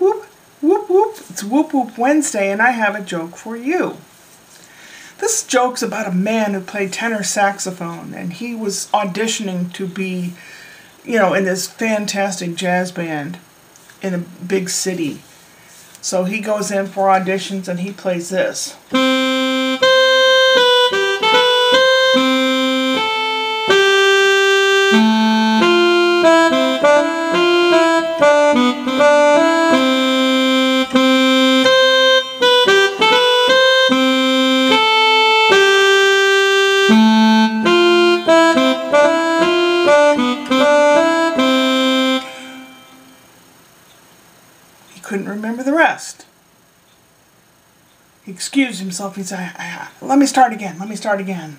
whoop whoop, whoop. It's Whoop Whoop Wednesday, and I have a joke for you. This joke's about a man who played tenor saxophone, and he was auditioning to be, you know, in this fantastic jazz band in a big city. So he goes in for auditions and he plays this. He couldn't remember the rest. He excused himself. He said, Let me start again. Let me start again.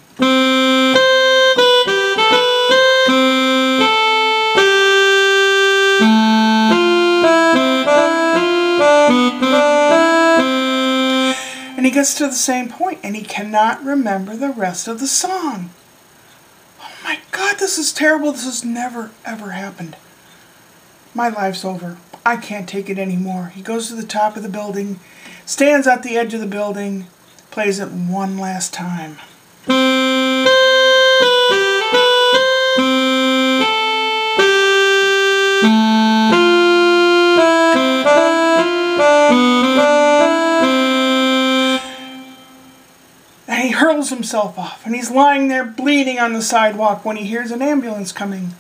And he gets to the same point and he cannot remember the rest of the song. Oh my god, this is terrible. This has never ever happened. My life's over. I can't take it anymore. He goes to the top of the building, stands at the edge of the building, plays it one last time. Hurls himself off, and he's lying there bleeding on the sidewalk when he hears an ambulance coming.